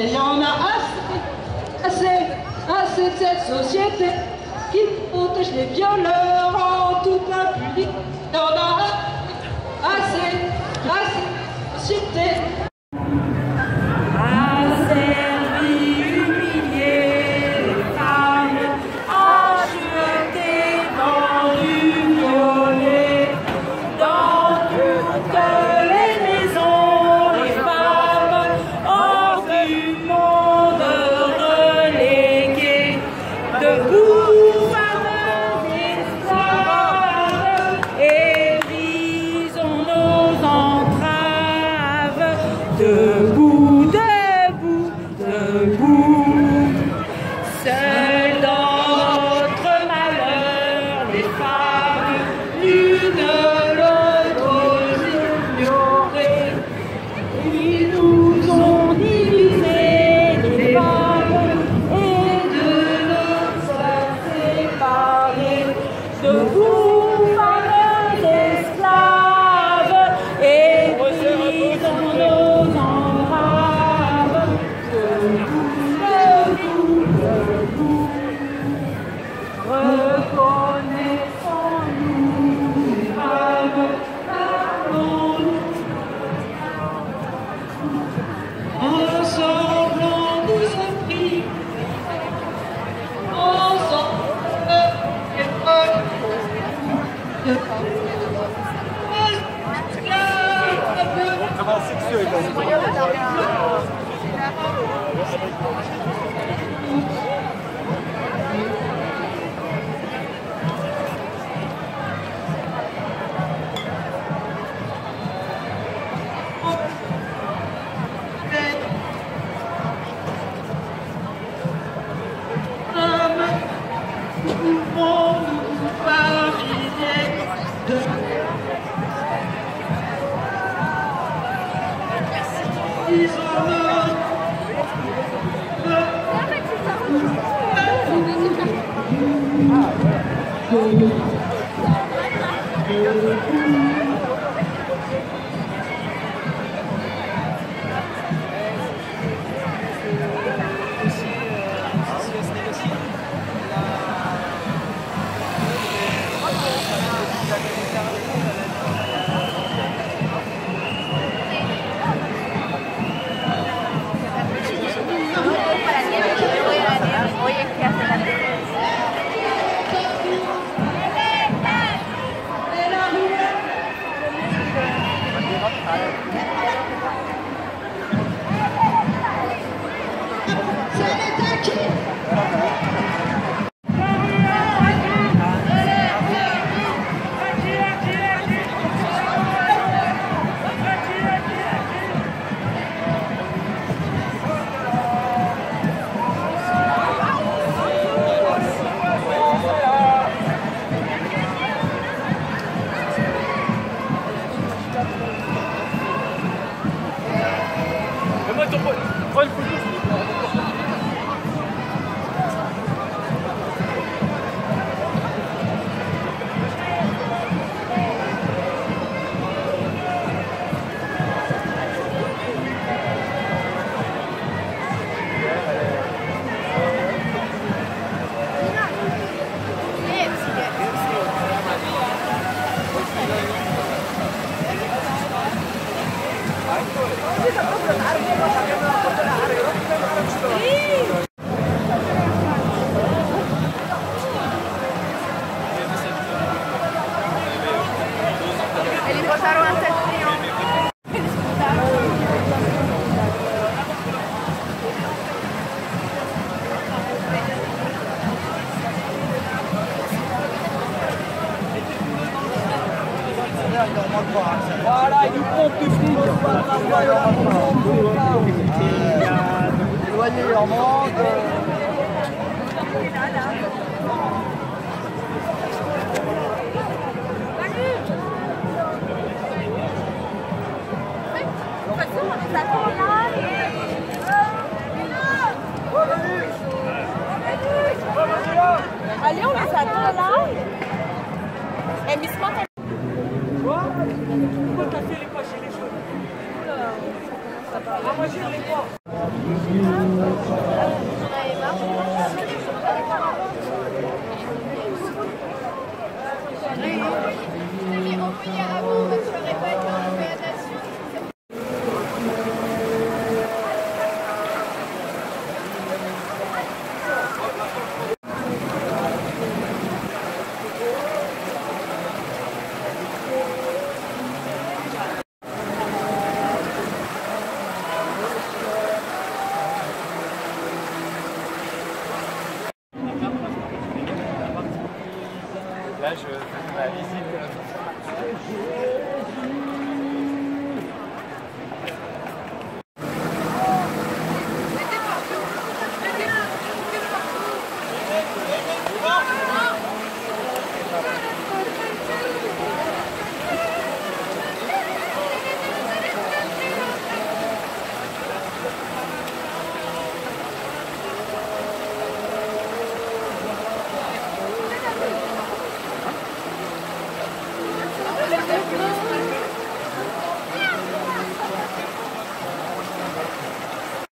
il y en a assez, assez, assez de cette société qui protège les violeurs en toute impunité. Pourquoi t'as